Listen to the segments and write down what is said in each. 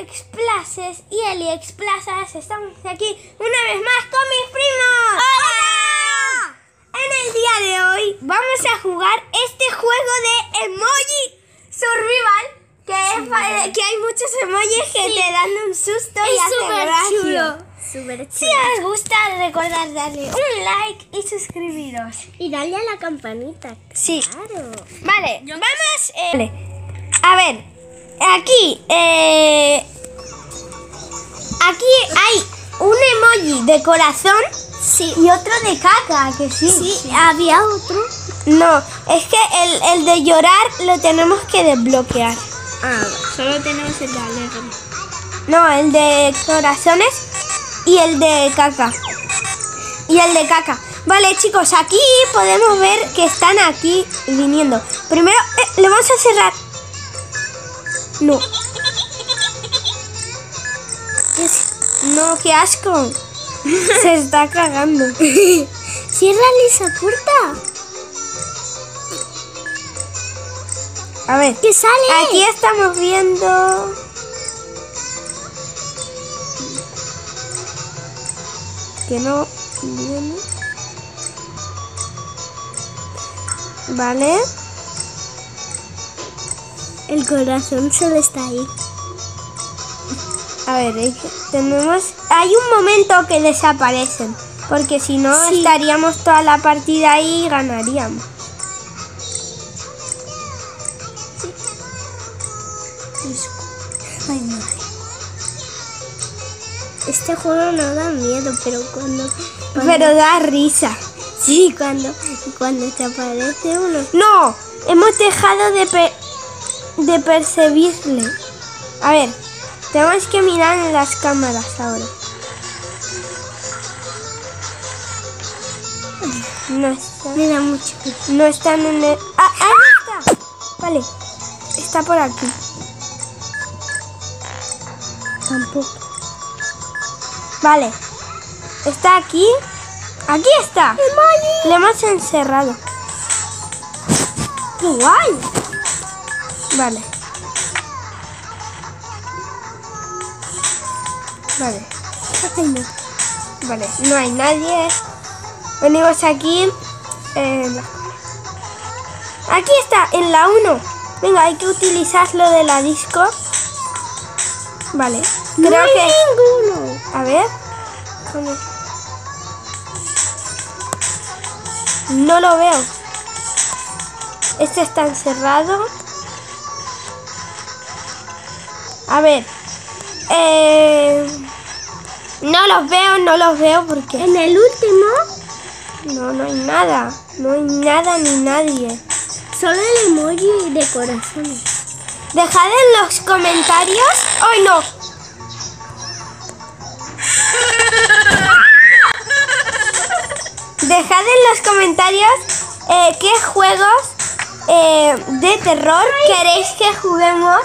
Explaces y Eliexplazas, estamos aquí una vez más con mis primos. ¡Hola! En el día de hoy vamos a jugar este juego de emoji survival, que, es que hay muchos emojis que te dan un susto y Es hacen súper gracia. chulo. Súper Si chulo. os gusta, recordad darle un like y suscribiros. Y dale a la campanita. Sí. Claro. Vale, vamos. eh, vale. A ver, aquí, eh, aquí hay un emoji de corazón Sí. y otro de caca, que sí. Sí, había otro. No, es que el, el de llorar lo tenemos que desbloquear. Ah, solo tenemos el de alegre. No, el de corazones y el de caca. Y el de caca. Vale, chicos, aquí podemos ver que están aquí viniendo. Primero, eh, le vamos a cerrar. No. No, qué asco. Se está cagando. Ciérrale esa puerta. A ver. ¿Qué sale? Aquí estamos viendo. Que no viene. Vale. El corazón solo está ahí. A ver, tenemos. Hay un momento que desaparecen. Porque si no, Sí. estaríamos toda la partida ahí y ganaríamos. Ay, madre. Este juego no da miedo, pero cuando... cuando- Pero da risa. Sí, cuando, cuando te aparece uno. No, hemos dejado de, de percibirle. A ver, tenemos que mirar en las cámaras ahora. No está. Me da mucho. No están en el. ¡Ah, ahí está! Vale, está por aquí. Tampoco. Vale, está aquí. Aquí está. Le hemos encerrado. ¡Qué guay! Vale. Vale. Ay, no. Vale, no hay nadie. Venimos aquí. la- Aquí está, en la 1. Venga, hay que utilizar lo de la disco. Vale, creo no hay que. ninguno. A ver. ¿Cómo? No lo veo. Este está encerrado. A ver. Eh, no los veo, no los veo porque... En el último, No, no hay nada. No hay nada ni nadie. solo el emoji de corazones. Dejad en los comentarios. ¡Ay, no! Dejad en los comentarios eh, qué juegos eh, de terror queréis que juguemos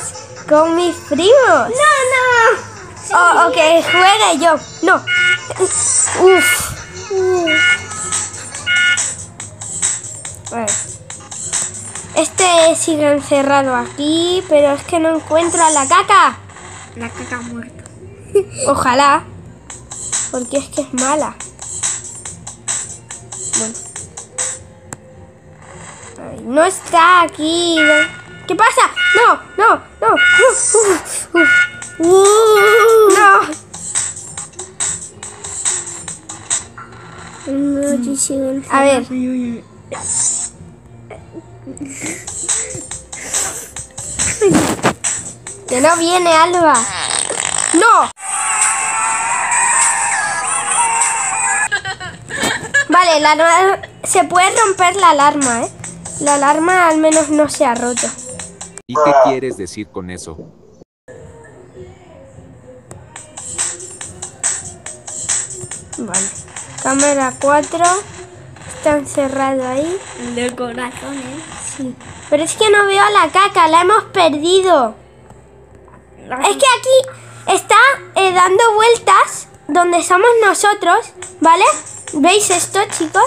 con mis primos. ¡No, O, o que juegue yo. No. Uf. A ver. Este sigue encerrado aquí, pero es que no encuentra la caca. La caca muerta. Ojalá. Porque es que es mala. Bueno. Ay, no está aquí. ¿Qué pasa? No, no, no. Uf, uf. No. Sigue A ver. Que no viene Alba. No. Vale, la se puede romper la alarma, ¿eh? La alarma al menos no se ha roto. ¿Y qué quieres decir con eso? Vale. Cámara 4. Está encerrado ahí. De corazones. Sí. Pero es que no veo a la caca, la hemos perdido. Es que aquí está eh, dando vueltas donde somos nosotros, ¿vale? ¿Veis esto, chicos?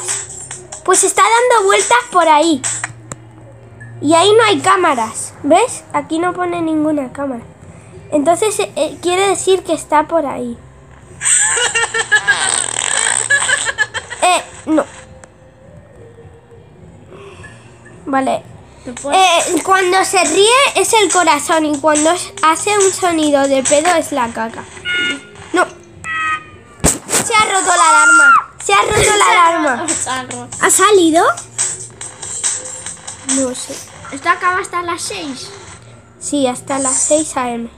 Pues está dando vueltas por ahí. Y ahí no hay cámaras, ¿ves? Aquí no pone ninguna cámara. Entonces eh, eh, quiere decir que está por ahí. No. Vale. Eh, cuando se ríe es el corazón y cuando hace un sonido de pedo es la caca. No. Se ha roto la alarma. Se ha roto la alarma. ¿Ha salido? No sé. Esto acaba hasta las 6. Sí, hasta las 6 a.m.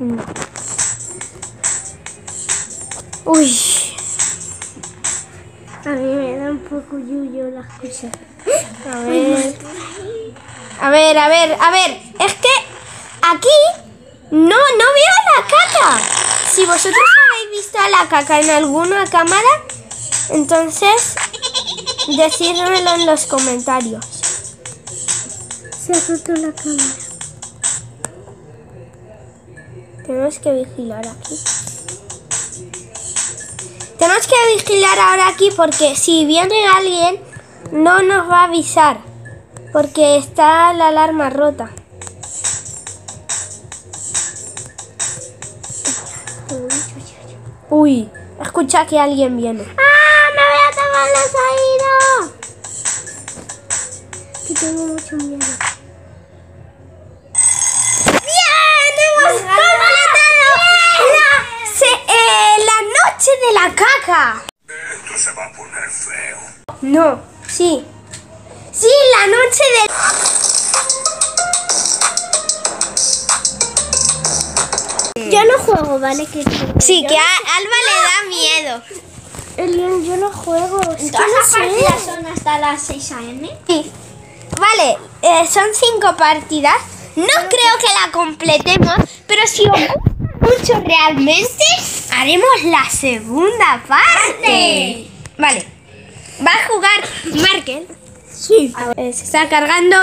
No. Uy. A mí me da un poco yuyo las cosas. A ver. A ver, a ver, a ver. Es que aquí no, no veo la caca. Si vosotros habéis visto a la caca en alguna cámara, entonces decídmelo en los comentarios. Se ha roto la cámara. Tenemos que vigilar aquí. Tenemos que vigilar ahora aquí porque si viene alguien no nos va a avisar. Porque está la alarma rota. Uy, escucha que alguien viene. ¡Ah! ¡Me voy a tapar la salida! Que tengo mucho miedo. ¡Bien! ¡Hemos completado la, eh, la noche de la Esto se va a poner feo. No, sí. Sí, la noche de... Yo no juego, ¿vale? Que Sí, que a Alba le da miedo. Elian, yo no juego. Es Todas las sé. partidas son hasta las 6 a.m. Sí. Vale, eh, son cinco partidas. No creo que la completemos, pero si os gusta mucho realmente, haremos la segunda parte. Vale. Va a jugar Markel. Sí. Eh, se está cargando.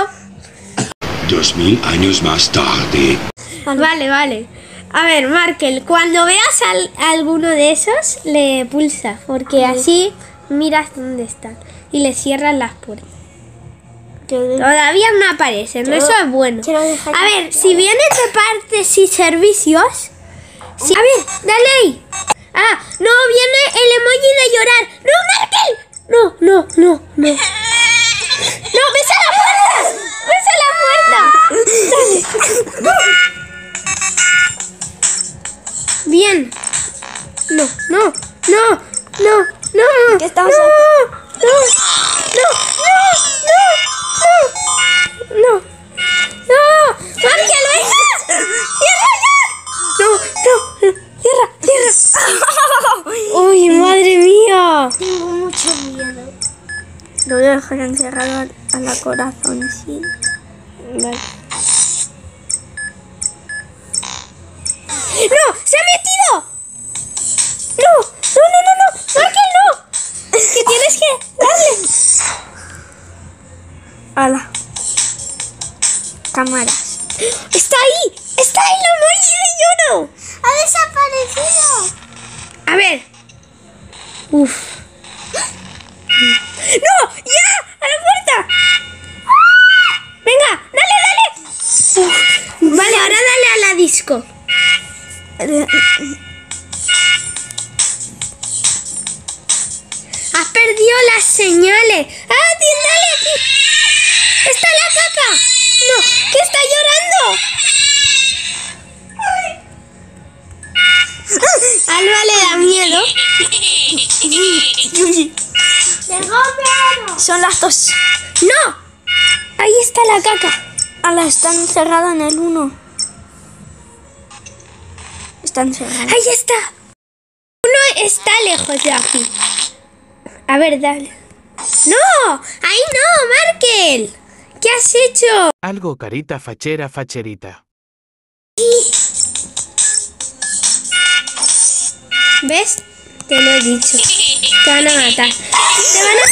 Dos mil años más tarde. Vale, vale. A ver, Markel, cuando veas al- alguno de esos, le pulsa, porque así miras dónde están y le cierras las puertas. Todavía no aparecen, eso es bueno. A ver, si vienes de partes y servicios. Si- a ver, dale ahí. Ah, no, viene el emoji de llorar. ¡No! No, no, no, no. ¡No, ves Lo voy a dejar encerrado a, la corazón, sí. Vale. ¡No! ¡Se ha metido! ¡No! ¡No, no, no, no! ¡Markel, no! Es que tienes que darle. Hala. Cámaras. ¡Está ahí! ¡Está ahí la emoji de lloro! ¡Ha desaparecido! A ver. Uf. ¡No! ¡Ya! ¡A la puerta! ¡Venga! ¡Dale, dale! Vale, ahora dale a la disco. Has perdido las señales. ¡Ah, dale! ¡Está la caca! ¡No! ¡Que está llorando! Alba le da miedo. Son las dos. ¡No! Ahí está la caca. Ala, está encerrada en el uno. Está encerrada. Ahí está. Uno está lejos de aquí. A ver, dale. ¡No! ¡Ahí no, Markel! ¿Qué has hecho? Algo carita fachera facherita. ¿Ves? Te lo he dicho. Te van a matar. Te van a...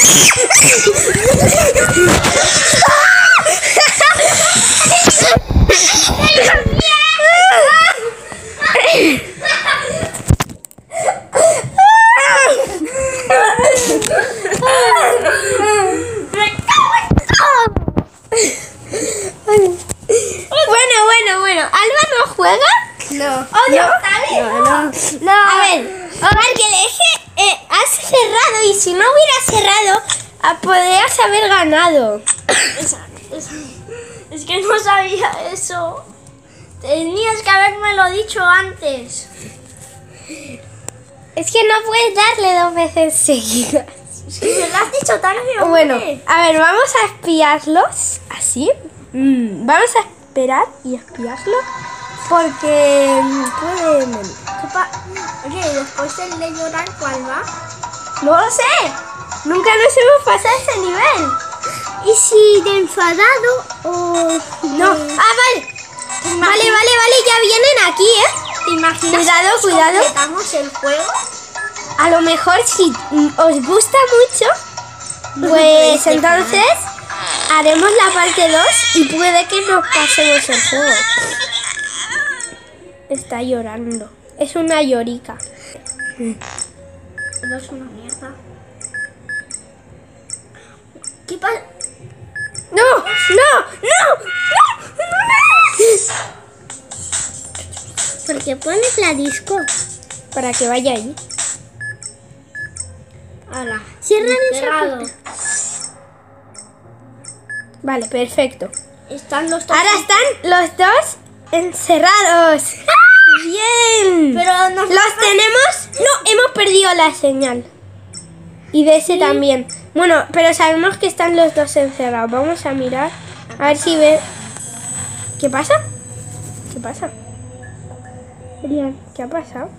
Bueno, bueno, bueno. Alba no No. Odio no, no, no. No. A ver, eh, has cerrado y si no hubiera cerrado, podrías haber ganado. Es, es- es que no sabía eso. Tenías que haberme lo dicho antes. Es que no puedes darle dos veces seguidas. Es que me lo has dicho también. Bueno, a ver, vamos a espiarlos. Así. Mm, vamos a esperar y espiarlos. Porque mm, pueden venir. ¿Qué pa- Oye, ¿y después el de llorar, ¿cuál va? No lo sé. Nunca nos hemos pasado ese nivel. ¿Y si de enfadado o...? No. Ah, vale. Vale, vale, vale. Ya vienen aquí, ¿eh? ¿Te imaginas Cuidado, cuidado. completamos el juego? A lo mejor si mm, os gusta mucho, pues entonces haremos la parte 2 y puede que nos pasemos el juego. Está llorando. Es una llorica. No es una mierda. ¿Qué pasa? ¡No! ¡No! ¡No! ¿Por qué pones la disco? ¡No! Para que vaya ahí. Hala. Cierran Cerrado. Vale, perfecto. Están los dos. Ahora están los dos encerrados. ¡Bien! Pero nos ¿Los tenemos? No, hemos perdido la señal. Y de ese también. Bueno, pero sabemos que están los dos encerrados. Vamos a mirar. A ver si ve. ¿Qué pasa? ¿Qué pasa? ¿qué ha pasado?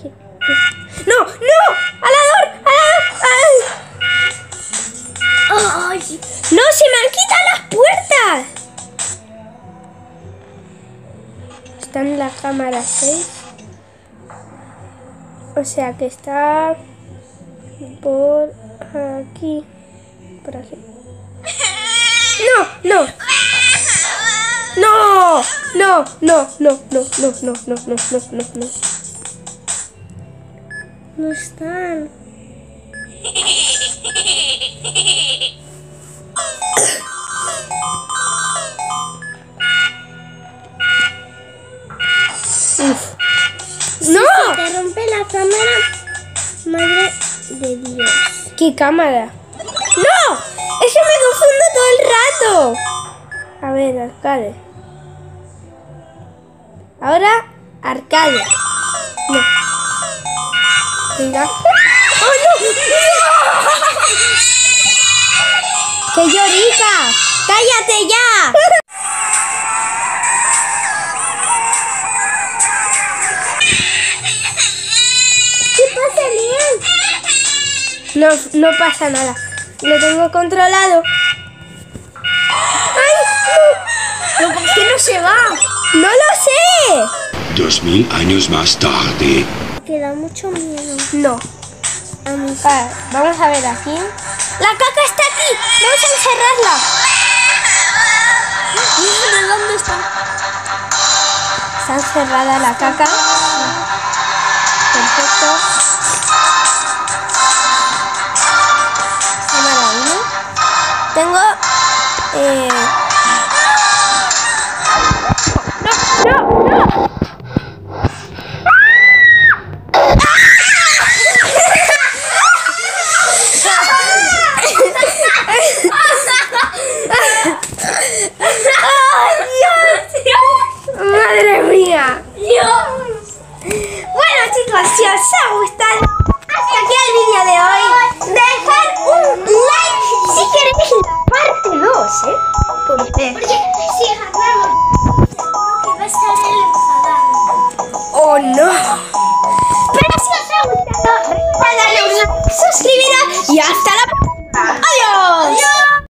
¿Qué? qué? ¡No! ¡No! ¡Alador! ¡Alador! ¡Ay! Ay, ¡No! ¡Se me han quitado las puertas! Está en la cámara 6. O sea que está por aquí. Por aquí. ¡No! ¡No! ¡No! ¡No! ¡No! ¡No! ¡No! ¡No! ¡No! ¡No! ¡No! ¡No! ¡No! ¡No! No están. Uf. ¡No! Te rompe la cámara. Madre de Dios. ¿Qué cámara? ¡No! ¡Es que me confundo todo el rato! A ver, arcade. Ahora, arcade. No. Venga. ¡Oh, no! ¡Qué llorica! ¡Cállate ya! No, no pasa nada. Lo tengo controlado. ¡Ay! ¿pero por qué no se va? ¡No! ¡No lo sé! Dos mil años más tarde. Que da mucho miedo. No. A Ah, vamos a ver aquí. ¡La caca está aquí! ¡Vamos a encerrarla! ¿De dónde está? Está encerrada la caca. Perfecto. Tengo. Eh...